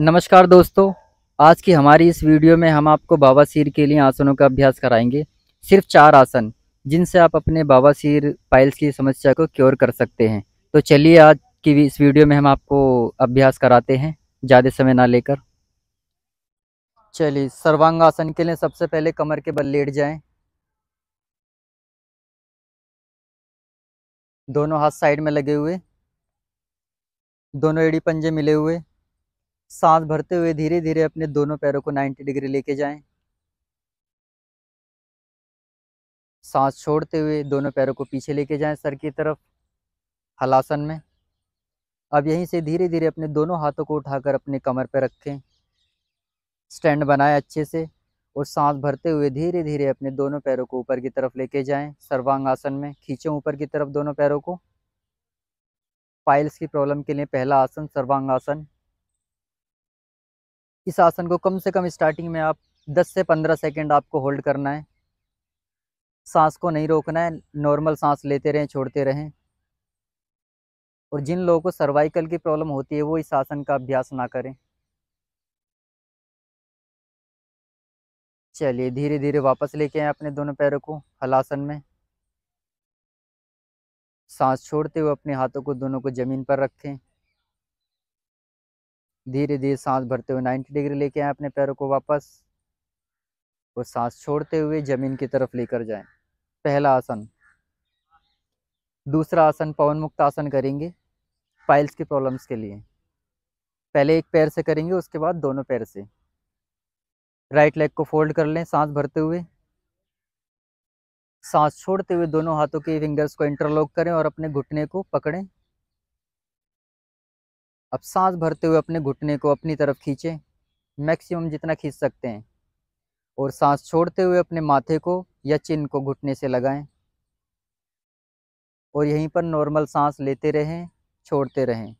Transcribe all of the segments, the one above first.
नमस्कार दोस्तों, आज की हमारी इस वीडियो में हम आपको बाबा बाबासीर के लिए आसनों का अभ्यास कराएँगे। सिर्फ़ चार आसन, जिनसे आप अपने बाबा बाबासीर पाइल्स की समस्या को क्योर कर सकते हैं। तो चलिए आज की इस वीडियो में हम आपको अभ्यास कराते हैं, ज़्यादा समय ना लेकर। चलिए, सर्वांग आसन के लिए सबसे पहले कमर के बल लेट जाएँ। दोनों हाथ साइड में लगे हुए। दोनों एड़ी पंजे मिले हुए। सांस भरते हुए धीरे धीरे अपने दोनों पैरों को 90 डिग्री लेके जाएँ। सांस छोड़ते हुए दोनों पैरों को पीछे लेके जाएँ सर की तरफ़, हलासन में। अब यहीं से धीरे धीरे अपने दोनों हाथों को उठाकर अपने कमर पर रखें। स्टैंड बनाए अच्छे से और सांस भरते हुए धीरे धीरे अपने दोनों पैरों को ऊपर की तरफ़ लेके जाएँ। सर्वांग आसन में खींचें ऊपर की तरफ़ दोनों पैरों को। पाइल्स की प्रॉब्लम के लिए पहला आसन सर्वांग आसन इस आसन को कम से कम स्टार्टिंग में आप 10 से 15 सेकंड आपको होल्ड करना है। सांस को नहीं रोकना है नॉर्मल सांस लेते रहें, छोड़ते रहें। और जिन लोगों को सर्वाइकल की प्रॉब्लम होती है, वो इस आसन का अभ्यास ना करें। चलिए धीरे धीरे वापस लेके आए अपने दोनों पैरों को, हलासन में। सांस छोड़ते हुए अपने हाथों को दोनों को ज़मीन पर रखें। धीरे धीरे सांस भरते हुए 90 डिग्री लेके आए अपने पैरों को वापस। और सांस छोड़ते हुए ज़मीन की तरफ़ लेकर जाएँ। पहला आसन। दूसरा आसन पवन मुक्त आसन करेंगे, पाइल्स की प्रॉब्लम्स के लिए। पहले एक पैर से करेंगे, उसके बाद दोनों पैर से। राइट लेग को फोल्ड कर लें सांस भरते हुए। सांस छोड़ते हुए दोनों हाथों के फिंगर्स को इंटरलॉक करें और अपने घुटने को पकड़ें। अब सांस भरते हुए अपने घुटने को अपनी तरफ़ खींचें, मैक्सिमम जितना खींच सकते हैं। और सांस छोड़ते हुए अपने माथे को या चिन को घुटने से लगाएँ। और यहीं पर नॉर्मल सांस लेते रहें, छोड़ते रहें।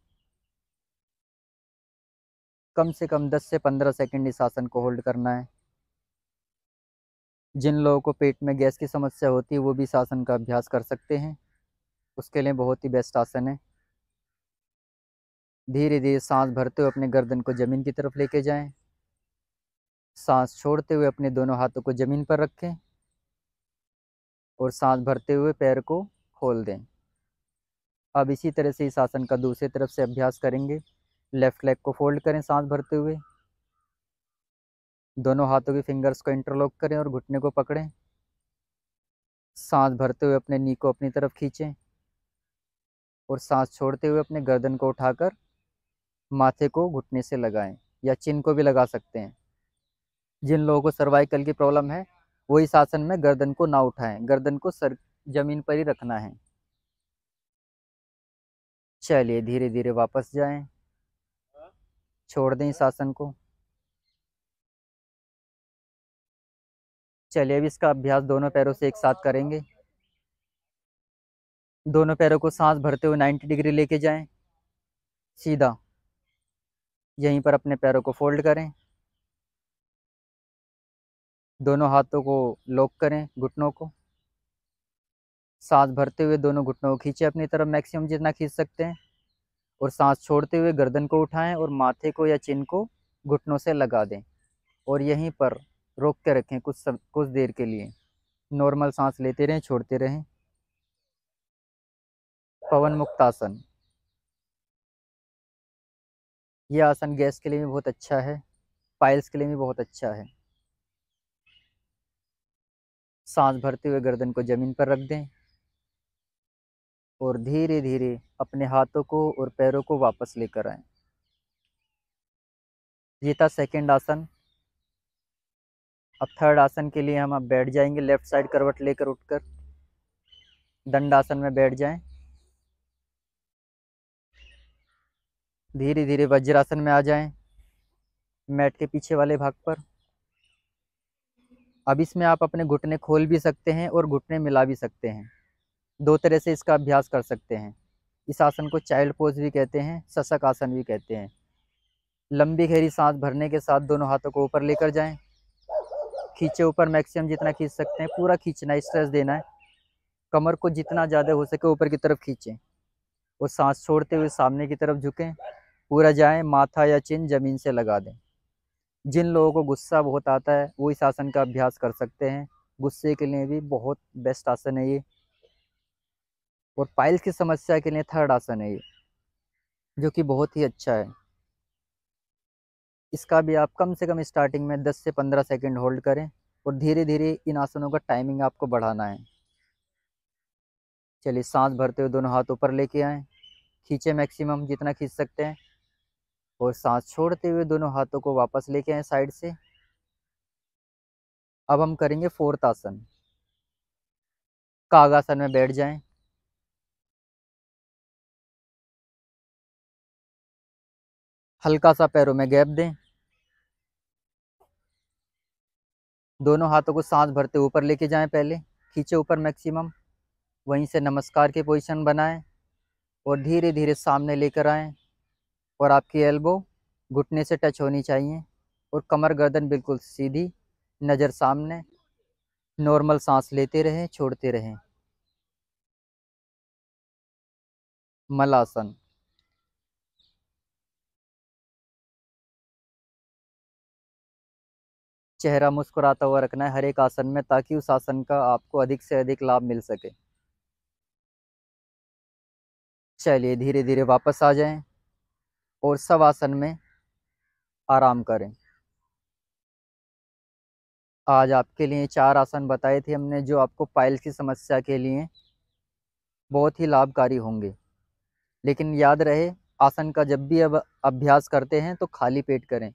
कम से कम 10 से 15 सेकंड इस आसन को होल्ड करना है। जिन लोगों को पेट में गैस की समस्या होती है, वो भी इस आसन का अभ्यास कर सकते हैं। उसके लिए बहुत ही बेस्ट आसन है। धीरे धीरे सांस भरते हुए अपने गर्दन को ज़मीन की तरफ़ लेके जाएँ। सांस छोड़ते हुए अपने दोनों हाथों को ज़मीन पर रखें और सांस भरते हुए पैर को खोल दें। अब इसी तरह से इस आसन का दूसरी तरफ़ से अभ्यास करेंगे। लेफ़्ट लेग को फोल्ड करें सांस भरते हुए। दोनों हाथों के फिंगर्स को इंटरलॉक करें और घुटने को पकड़ें। सांस भरते हुए अपने नी को अपनी तरफ़ खींचें और सांस छोड़ते हुए अपने गर्दन को उठाकर माथे को घुटने से लगाएँ या चिन को भी लगा सकते हैं। जिन लोगों को सर्वाइकल की प्रॉब्लम है वो इस आसन में गर्दन को ना उठाएँ। गर्दन को सर, ज़मीन पर ही रखना है। चलिए धीरे धीरे वापस जाएँ। छोड़ दें इस आसन को। चलिए, अब इसका अभ्यास दोनों पैरों से एक साथ करेंगे। दोनों पैरों को सांस भरते हुए 90 डिग्री लेके जाएँ। सीधा। यहीं पर अपने पैरों को फोल्ड करें। दोनों हाथों को लॉक करें घुटनों को। सांस भरते हुए दोनों घुटनों को खींचे अपनी तरफ़ मैक्सिमम जितना खींच सकते हैं। और सांस छोड़ते हुए गर्दन को उठाएँ और माथे को या चिन को घुटनों से लगा दें। और यहीं पर रोक के रखें कुछ सब कुछ देर के लिए। नॉर्मल सांस लेते रहें, छोड़ते रहें। पवन मुक्त ये आसन गैस के लिए भी बहुत अच्छा है पाइल्स के लिए भी बहुत अच्छा है। सांस भरते हुए गर्दन को ज़मीन पर रख दें और धीरे धीरे अपने हाथों को और पैरों को वापस लेकर आएँ। ये था सेकेंड आसन। अब थर्ड आसन के लिए हम अब बैठ जाएँगे लेफ़्ट साइड करवट लेकर उठकर। दंड आसन में बैठ जाएँ। धीरे धीरे वज्रासन में आ जाएँ, मैट के पीछे वाले भाग पर। अब इसमें आप अपने घुटने खोल भी सकते हैं और घुटने मिला भी सकते हैं। दो तरह से इसका अभ्यास कर सकते हैं। इस आसन को चाइल्ड पोज भी कहते हैं सशक आसन भी कहते हैं। लंबी गहरी सांस भरने के साथ दोनों हाथों को ऊपर लेकर जाएँ। खींचे ऊपर मैक्सिमम जितना खींच सकते हैं, पूरा खींचना है स्ट्रेस देना है। कमर को जितना ज़्यादा हो सके ऊपर की तरफ़ खींचें। और सांस छोड़ते हुए सामने की तरफ़ झुकें। पूरा जाएँ, माथा या चिन्ह ज़मीन से लगा दें। जिन लोगों को गुस्सा बहुत आता है, वो इस आसन का अभ्यास कर सकते हैं। गुस्से के लिए भी बहुत बेस्ट आसन है ये। और पाइल्स की समस्या के लिए थर्ड आसन है ये, जो कि बहुत ही अच्छा है। इसका भी आप कम से कम स्टार्टिंग में 10 से 15 सेकंड होल्ड करें और धीरे धीरे इन आसनों का टाइमिंग आपको बढ़ाना है। चलिए, सांस भरते हुए दोनों हाथ ऊपर लेके आए। खींचे मैक्सिमम जितना खींच सकते हैं। और सांस छोड़ते हुए दोनों हाथों को वापस लेके आए साइड से। अब हम करेंगे फोर्थ आसन। कागासन में बैठ जाएँ। हल्का सा पैरों में गैप दें। दोनों हाथों को सांस भरते ऊपर लेके जाएँ पहले, खींचे ऊपर मैक्सिमम। वहीं से नमस्कार की पोजीशन बनाएँ और धीरे धीरे सामने लेकर आएँ। और आपकी एल्बो घुटने से टच होनी चाहिए और कमर गर्दन बिल्कुल सीधी, नज़र सामने नॉर्मल सांस लेते रहें, छोड़ते रहें। मलासन। चेहरा मुस्कुराता हुआ रखना है हर एक आसन में ताकि उस आसन का आपको अधिक से अधिक लाभ मिल सके। चलिए धीरे धीरे वापस आ जाएँ। और सब आसन में आराम करें। आज आपके लिए चार आसन बताए थे हमने, जो आपको पाइल्स की समस्या के लिए बहुत ही लाभकारी होंगे। लेकिन याद रहे, आसन का जब भी अब अभ्यास करते हैं तो खाली पेट करें।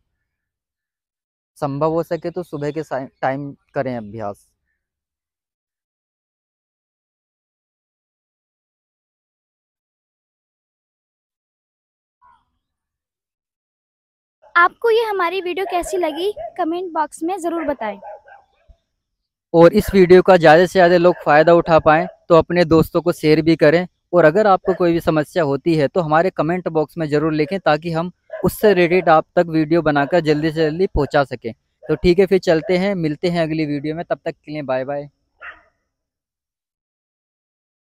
संभव हो सके तो सुबह के टाइम करें अभ्यास। आपको ये हमारी वीडियो कैसी लगी? कमेंट बॉक्स में ज़रूर बताएँ। और इस वीडियो का ज़्यादा से ज़्यादा लोग फ़ायदा उठा पाएँ तो अपने दोस्तों को शेयर भी करें। और अगर आपको कोई भी समस्या होती है तो हमारे कमेंट बॉक्स में ज़रूर लिखें, ताकि हम उससे रिलेटेड आप तक वीडियो बनाकर जल्दी से जल्दी पहुँचा सकें। तो ठीक है, फिर चलते हैं, मिलते हैं अगली वीडियो में, तब तक के लिए बाय बाय